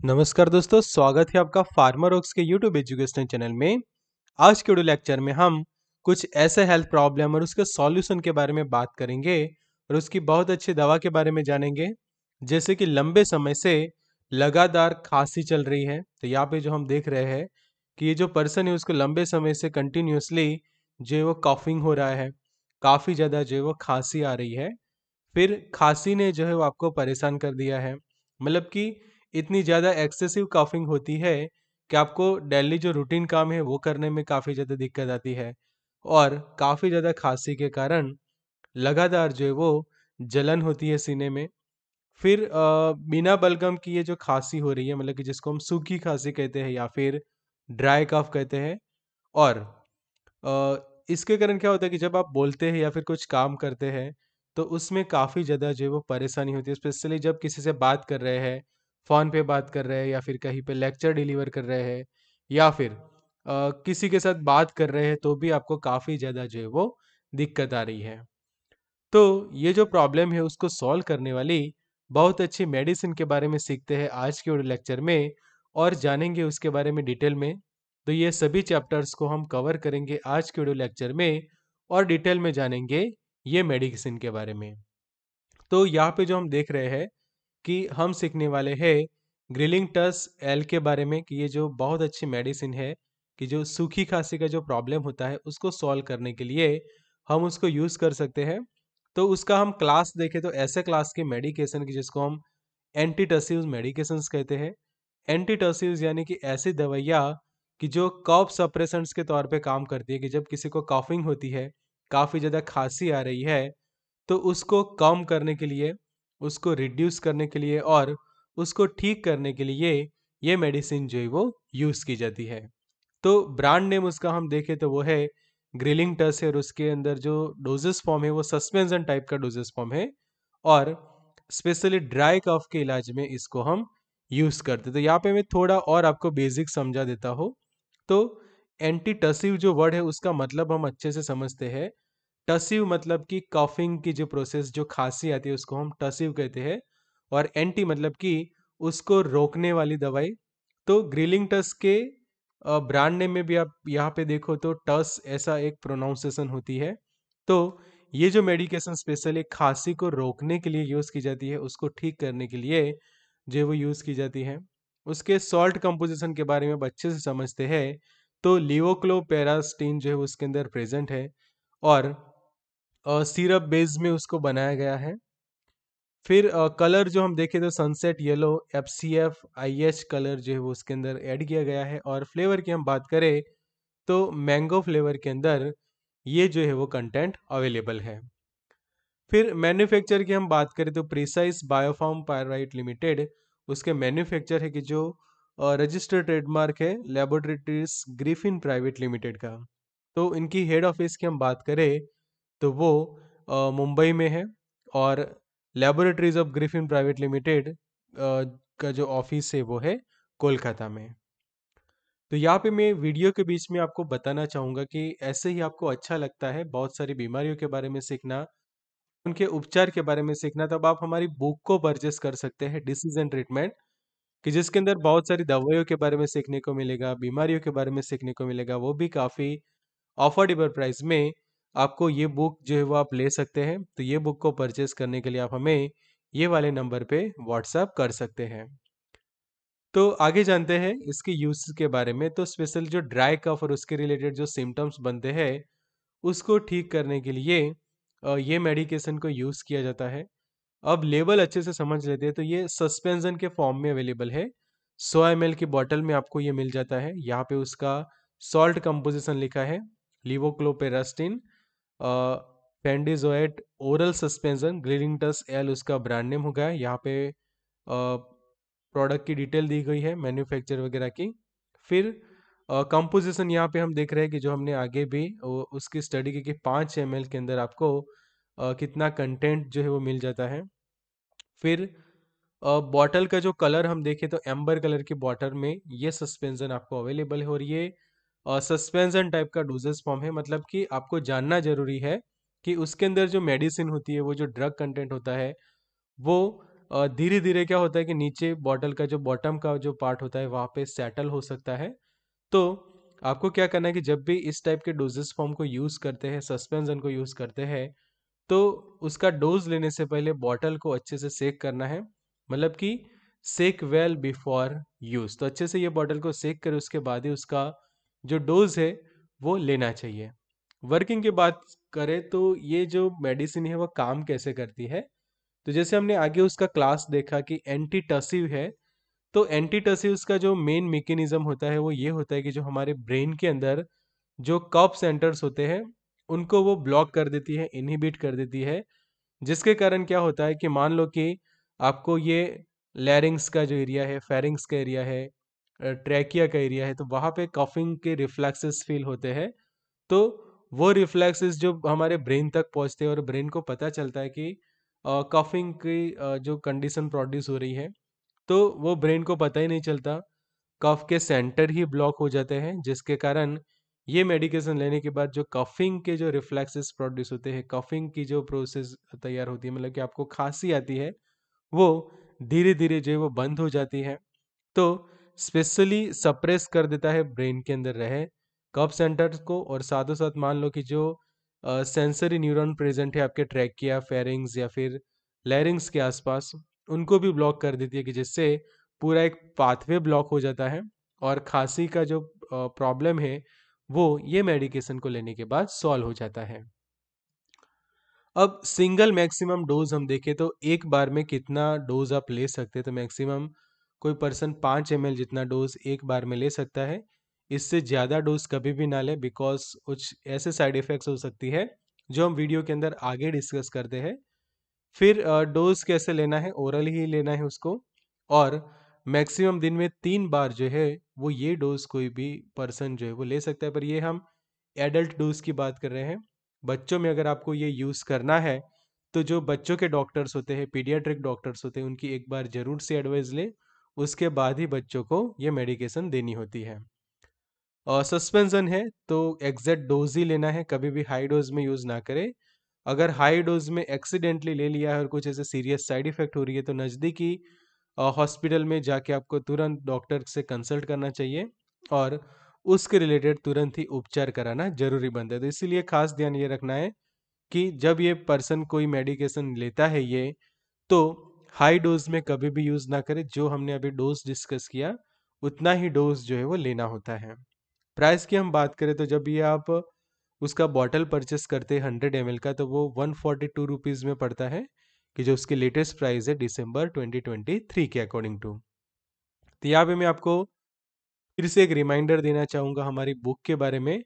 नमस्कार दोस्तों, स्वागत है आपका फार्मर ऑक्स के यूट्यूब एजुकेशन चैनल में। आज के वीडियो लेक्चर में हम कुछ ऐसे हेल्थ प्रॉब्लम और उसके सॉल्यूशन के बारे में बात करेंगे और उसकी बहुत अच्छी दवा के बारे में जानेंगे। जैसे कि लंबे समय से लगातार खांसी चल रही है तो यहाँ पे जो हम देख रहे हैं कि ये जो पर्सन है, उसको लंबे समय से कंटिन्यूसली जो है वो कॉफिंग हो रहा है, काफ़ी ज़्यादा जो है वो खांसी आ रही है। फिर खांसी ने जो है वो आपको परेशान कर दिया है। मतलब कि इतनी ज़्यादा एक्सेसिव कॉफिंग होती है कि आपको डेली जो रूटीन काम है वो करने में काफ़ी ज़्यादा दिक्कत आती है। और काफ़ी ज़्यादा खांसी के कारण लगातार जो है वो जलन होती है सीने में। फिर अ, बिना बलगम की ये जो खांसी हो रही है मतलब कि जिसको हम सूखी खांसी कहते हैं या फिर ड्राई कफ कहते हैं। और अ, इसके कारण क्या होता है कि जब आप बोलते हैं या फिर कुछ काम करते हैं तो उसमें काफ़ी ज़्यादा जो है वो परेशानी होती है स्पेशली जब किसी से बात कर रहे हैं फ़ोन पे बात कर रहे हैं या फिर कहीं पे लेक्चर डिलीवर कर रहे हैं या फिर अ, किसी के साथ बात कर रहे हैं तो भी आपको काफ़ी ज़्यादा जो है वो दिक्कत आ रही है। तो ये जो प्रॉब्लम है उसको सॉल्व करने वाली बहुत अच्छी मेडिसिन के बारे में सीखते हैं आज के लेक्चर में और जानेंगे उसके बारे में डिटेल में। तो ये सभी चैप्टर्स को हम कवर करेंगे आज के लेक्चर में और डिटेल में जानेंगे ये मेडिसिन के बारे में। तो यहाँ पे जो हम देख रहे हैं कि हम सीखने वाले हैं ग्रिलिंग टस, एल के बारे में कि ये जो बहुत अच्छी मेडिसिन है, कि जो सूखी खांसी का जो प्रॉब्लम होता है उसको सॉल्व करने के लिए हम उसको यूज़ कर सकते हैं। तो उसका हम क्लास देखें तो ऐसे क्लास के मेडिकेशन की जिसको हम एंटीटसिव मेडिकेशंस कहते हैं। एंटीटसिव यानी कि ऐसी दवाइयाँ कि जो कॉफ सप्रेसेंट्स के तौर पे काम करती है कि जब किसी को कॉफिंग होती है, काफ़ी ज़्यादा खांसी आ रही है तो उसको कम करने के लिए उसको रिड्यूस करने के लिए और उसको ठीक करने के लिए ये मेडिसिन जो है वो यूज़ की जाती है। तो ब्रांड नेम उसका हम देखें तो वो है ग्रिलिंग टस है और उसके अंदर जो डोजेस फॉर्म है वो सस्पेंशन टाइप का डोजेस फॉर्म है और स्पेशली ड्राई कफ के इलाज में इसको हम यूज़ करते तो यहाँ पे मैं थोड़ा और आपको बेसिक समझा देता हूँ। तो एंटी टसिव जो वर्ड है उसका मतलब हम अच्छे से समझते हैं। टसिव मतलब कि कॉफिंग की जो प्रोसेस जो खांसी आती है, उसको हम टसिव कहते हैं और एंटी मतलब कि उसको रोकने वाली दवाई। तो ग्रिलिंग टस के ब्रांड नेम में भी आप यहाँ पे देखो तो टस ऐसा एक प्रोनाउंसिएशन होती है। तो ये जो मेडिकेशन स्पेशली खांसी को रोकने के लिए यूज़ की जाती है, उसको ठीक करने के लिए जो वो यूज़ की जाती है। उसके सॉल्ट कंपोजिशन के बारे में अच्छे से समझते हैं तो लिवोक्लोपेरास्टीन जो है उसके अंदर प्रेजेंट है और सिरप बेस में उसको बनाया गया है। फिर कलर जो हम देखें तो sunset yellow, F C F, I H colour जो है वो उसके अंदर ऐड किया गया है। और फ्लेवर की हम बात करें तो मैंगो फ्लेवर के अंदर ये जो है वो कंटेंट अवेलेबल है। फिर मैन्युफैक्चर की हम बात करें तो प्रिसाइज बायोफार्म पायराइट लिमिटेड उसके मैन्युफैक्चर है कि जो रजिस्टर्ड ट्रेडमार्क है लेबोरेटरीज ग्रीफिन प्राइवेट लिमिटेड का। तो इनकी हेड ऑफ़िस की हम बात करें तो वो मुंबई में है और Laboratories of Griffin Private Limited का जो ऑफ़िस है वो है कोलकाता में। तो यहाँ पे मैं वीडियो के बीच में आपको बताना चाहूँगा कि ऐसे ही आपको अच्छा लगता है बहुत सारी बीमारियों के बारे में सीखना, उनके उपचार के बारे में सीखना, तब आप हमारी बुक को परचेस कर सकते हैं डिसीज एंड ट्रीटमेंट, कि जिसके अंदर बहुत सारी दवाइयों के बारे में सीखने को मिलेगा, बीमारियों के बारे में सीखने को मिलेगा, वो भी काफ़ी अफोर्डेबल प्राइस में आपको ये बुक जो है वो आप ले सकते हैं। तो ये बुक को परचेज करने के लिए आप हमें ये वाले नंबर पे व्हाट्सएप कर सकते हैं। तो आगे जानते हैं इसके यूज़ के बारे में। तो स्पेशल जो ड्राई कफ और उसके रिलेटेड जो सिम्टम्स बनते हैं, उसको ठीक करने के लिए ये मेडिकेशन को यूज़ किया जाता है। अब लेवल अच्छे से समझ लेते हैं तो ये सस्पेंशन के फॉर्म में अवेलेबल है। सौ एम की बॉटल में आपको ये मिल जाता है। यहाँ पे उसका सॉल्ट कंपोजिशन लिखा है। लिवोक्लोपेरास्टिन पेंडिजोएट ओरल सस्पेंशन ग्लिरिंगटस एल उसका ब्रांड नेम होगा यहाँ पे प्रोडक्ट की डिटेल दी गई है मैन्युफैक्चर वगैरह की। फिर कंपोजिशन यहाँ पे हम देख रहे हैं कि जो हमने आगे भी उसकी स्टडी की कि पाँच एम के अंदर आपको uh, कितना कंटेंट जो है वो मिल जाता है। फिर बॉटल का जो कलर हम देखें तो एम्बर कलर की बॉटल में ये सस्पेंशन आपको अवेलेबल है और ये सस्पेंशन टाइप का डोजेस फॉर्म है मतलब कि आपको जानना ज़रूरी है कि उसके अंदर जो मेडिसिन होती है, वो जो ड्रग कंटेंट होता है, वो धीरे धीरे क्या होता है कि नीचे बॉटल का जो बॉटम का जो पार्ट होता है, वहाँ पे सेटल हो सकता है। तो आपको क्या करना है कि जब भी इस टाइप के डोजेस फॉर्म को यूज़ करते हैं सस्पेंशन को यूज़ करते हैं तो उसका डोज लेने से पहले बॉटल को अच्छे से सेक करना है मतलब कि सेक वेल बिफोर यूज़ तो अच्छे से ये बॉटल को सेक कर, उसके बाद ही उसका जो डोज है, वो लेना चाहिए। वर्किंग की बात करें तो ये जो मेडिसिन है, वो काम कैसे करती है? तो जैसे हमने आगे उसका क्लास देखा कि एंटीटसिव है तो एंटीटसिव का जो मेन मेकेनिज्म होता है, वो ये होता है कि जो हमारे ब्रेन के अंदर जो कप सेंटर्स होते हैं, उनको वो ब्लॉक कर देती है, इनहिबिट कर देती है। जिसके कारण क्या होता है कि मान लो कि आपको ये लैरिंग्स का जो एरिया है फेरिंग्स का एरिया है ट्रैकिया का एरिया है तो वहाँ पे कफिंग के रिफ्लेक्सेस फील होते हैं। तो वो रिफ्लेक्सेस जो हमारे ब्रेन तक पहुँचते हैं और ब्रेन को पता चलता है कि कफिंग की जो कंडीशन प्रोड्यूस हो रही है तो वो ब्रेन को पता ही नहीं चलता। कफ के सेंटर ही ब्लॉक हो जाते हैं, जिसके कारण ये मेडिकेशन लेने के बाद जो कफिंग के जो रिफ्लेक्सेस प्रोड्यूस होते हैं कफिंग की जो प्रोसेस तैयार होती है मतलब कि आपको खांसी आती है, वो धीरे धीरे जो है वो बंद हो जाती है। तो स्पेशली सप्रेस कर देता है ब्रेन के अंदर रहे, कफ सेंटर को और साथों साथ मान लो कि जो सेंसरी न्यूरॉन प्रेजेंट है आपके ट्रैक ट्रैकिया, फेरिंग्स या फिर लैरिंग्स के आसपास, उनको भी ब्लॉक कर देती है कि जिससे पूरा एक पाथवे ब्लॉक हो जाता है और खांसी का जो प्रॉब्लम है, वो ये मेडिकेशन को लेने के बाद सॉल्व हो जाता है। अब सिंगल मैक्सिमम डोज हम देखें तो एक बार में कितना डोज आप ले सकते हैं तो मैक्सिमम कोई पर्सन पाँच एम जितना डोज एक बार में ले सकता है, इससे ज़्यादा डोज कभी भी ना लें बिकॉज़ कुछ ऐसे साइड इफ़ेक्ट्स हो सकती है, जो हम वीडियो के अंदर आगे डिस्कस करते हैं। फिर डोज कैसे लेना है? ओरल ही लेना है उसको और मैक्सिमम दिन में तीन बार जो है, वो ये डोज कोई भी पर्सन जो है, वो ले सकता है। पर ये हम एडल्ट डोज की बात कर रहे हैं। बच्चों में अगर आपको ये यूज़ करना है तो जो बच्चों के डॉक्टर्स होते हैं, पीडियाट्रिक डॉक्टर्स होते हैं, उनकी एक बार ज़रूर से एडवाइस ले उसके बाद ही बच्चों को ये मेडिकेशन देनी होती है। और सस्पेंसन है तो एग्जैक्ट डोज ही लेना है, कभी भी हाई डोज में यूज़ ना करें। अगर हाई डोज में एक्सीडेंटली ले लिया है और कुछ ऐसे सीरियस साइड इफ़ेक्ट हो रही है तो नज़दीकी हॉस्पिटल में जाके आपको तुरंत डॉक्टर से कंसल्ट करना चाहिए और उसके रिलेटेड तुरंत ही उपचार कराना ज़रूरी बनता है। तो इसीलिए खास ध्यान ये रखना है कि जब ये पर्सन कोई मेडिकेशन लेता है ये तो हाई डोज में कभी भी यूज़ ना करें, जो हमने अभी डोज डिस्कस किया, उतना ही डोज जो है वो लेना होता है। प्राइस की हम बात करें तो जब ये आप उसका बॉटल परचेस करते हैं हंड्रेड एम का तो वो वन फोर्टी टू रुपीज़ में पड़ता है, कि जो उसकी लेटेस्ट प्राइस है दिसंबर 2023 के, अकॉर्डिंग टू। तो यहाँ पे मैं आपको फिर से एक रिमाइंडर देना चाहूँगा हमारी बुक के बारे में।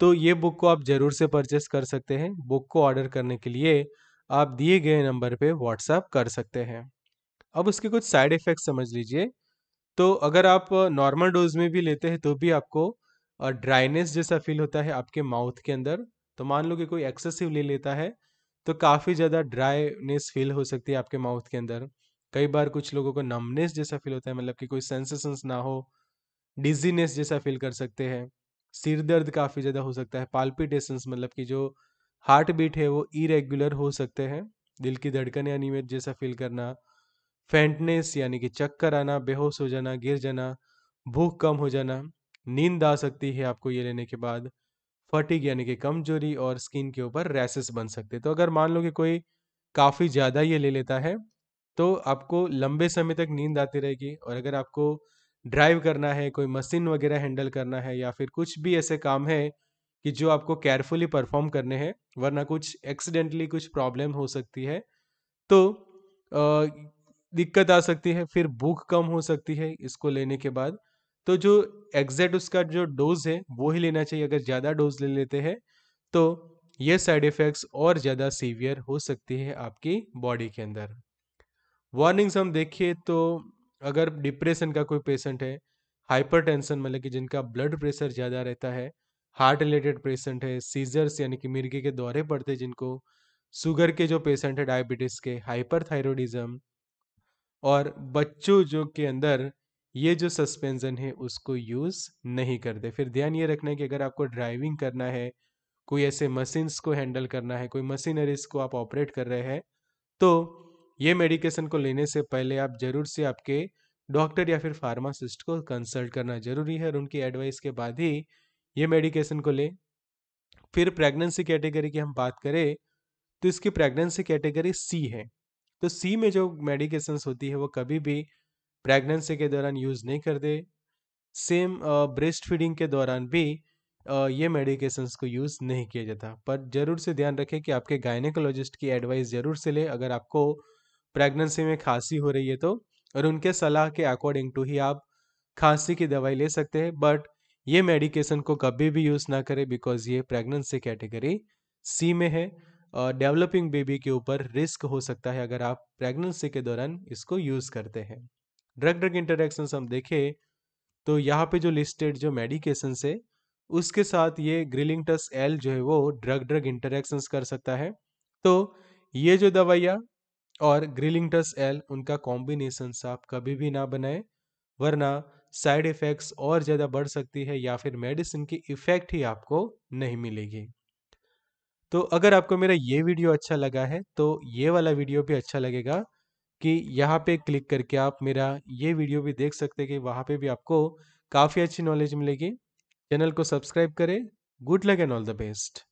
तो ये बुक को आप ज़रूर से परचेस कर सकते हैं, बुक को ऑर्डर करने के लिए आप दिए गए नंबर पे व्हाट्सएप कर सकते हैं। अब उसके कुछ साइड इफ़ेक्ट समझ लीजिए। तो अगर आप नॉर्मल डोज में भी लेते हैं तो भी आपको ड्राइनेस जैसा फील होता है आपके माउथ के अंदर। तो मान लो कि कोई एक्सेसिव ले लेता है तो काफ़ी ज़्यादा ड्राइनेस फील हो सकती है आपके माउथ के अंदर। कई बार कुछ लोगों को नमनेस जैसा फील होता है मतलब कि कोई सेंसेशंस ना हो डिजीनेस जैसा फील कर सकते हैं। सिर दर्द काफ़ी ज़्यादा हो सकता है पाल्पिटेशंस मतलब कि जो हार्ट बीट है वो इरेगुलर हो सकते हैं, दिल की धड़कन या अनियमित जैसा फील करना, फेंटनेस यानी कि चक्कर आना, बेहोश हो जाना, गिर जाना, भूख कम हो जाना, नींद आ सकती है आपको ये लेने के बाद फटिक यानी कि कमज़ोरी और स्किन के ऊपर रैसेस बन सकते हैं। तो अगर मान लो कि कोई काफ़ी ज़्यादा ये ले लेता है तो आपको लंबे समय तक नींद आती रहेगी और अगर आपको ड्राइव करना है, कोई मशीन वगैरह हैंडल करना है या फिर कुछ भी ऐसे काम है कि जो आपको केयरफुली परफॉर्म करने हैं, वरना कुछ एक्सीडेंटली कुछ प्रॉब्लम हो सकती है। तो दिक्कत आ सकती है, फिर भूख कम हो सकती है इसको लेने के बाद। तो जो एग्जैक्ट उसका जो डोज है, वो ही लेना चाहिए, अगर ज़्यादा डोज ले लेते हैं तो ये साइड इफ़ेक्ट्स और ज़्यादा सीवियर हो सकती है आपकी बॉडी के अंदर। वार्निंग्स हम देखिए तो अगर डिप्रेशन का कोई पेशेंट है हाइपरटेंशन मतलब कि जिनका ब्लड प्रेशर ज़्यादा रहता है हार्ट रिलेटेड पेशेंट है, सीजर्स यानी कि मिर्गी के दौरे पड़ते हैं जिनको, शुगर के जो पेशेंट है, डायबिटीज़ के हाइपर और बच्चों जो के अंदर ये जो सस्पेंशन है, उसको यूज़ नहीं करते। फिर ध्यान ये रखना है कि अगर आपको ड्राइविंग करना है, कोई ऐसे मशीन्स को हैंडल करना है, कोई मशीनरीज को आप ऑपरेट कर रहे हैं तो ये मेडिकेशन को लेने से पहले आप ज़रूर से आपके डॉक्टर या फिर फार्मासिस्ट को कंसल्ट करना ज़रूरी है और उनकी एडवाइस के बाद ही ये मेडिकेशन को लें। फिर प्रेगनेंसी कैटेगरी की हम बात करें तो इसकी प्रेगनेंसी कैटेगरी सी है। तो सी में जो मेडिकेशन होती है, वो कभी भी प्रेगनेंसी के दौरान यूज़ नहीं कर दे सेम ब्रेस्ट फीडिंग के दौरान भी ये मेडिकेशंस को यूज़ नहीं किया जाता। पर ज़रूर से ध्यान रखें कि आपके गायनेकोलॉजिस्ट की एडवाइस ज़रूर से ले। अगर आपको प्रेगनेंसी में खांसी हो रही है तो और उनके सलाह के अकॉर्डिंग टू ही आप खांसी की दवाई ले सकते हैं। बट ये मेडिकेशन को कभी भी यूज़ ना करें बिकॉज़ ये प्रेगनेंसी कैटेगरी सी में है डेवलपिंग बेबी के ऊपर रिस्क हो सकता है अगर आप प्रेगनेंसी के दौरान इसको यूज़ करते हैं। ड्रग ड्रग इंटरेक्शन हम देखें तो यहाँ पे जो लिस्टेड जो मेडिकेशन है, उसके साथ ये ग्रिलिंगटस एल जो है वो ड्रग ड्रग इंटरेक्शंस कर सकता है। तो ये जो दवाइयाँ और ग्रिलिंगटस एल उनका कॉम्बिनेशन आप कभी भी ना बनाए, वरना साइड इफ़ेक्ट्स और ज़्यादा बढ़ सकती है या फिर मेडिसिन की इफ़ेक्ट ही आपको नहीं मिलेगी। तो अगर आपको मेरा ये वीडियो अच्छा लगा है तो ये वाला वीडियो भी अच्छा लगेगा कि यहाँ पे क्लिक करके आप मेरा ये वीडियो भी देख सकते हैं कि वहाँ पे भी आपको काफ़ी अच्छी नॉलेज मिलेगी। चैनल को सब्सक्राइब करें। Good luck and all the best.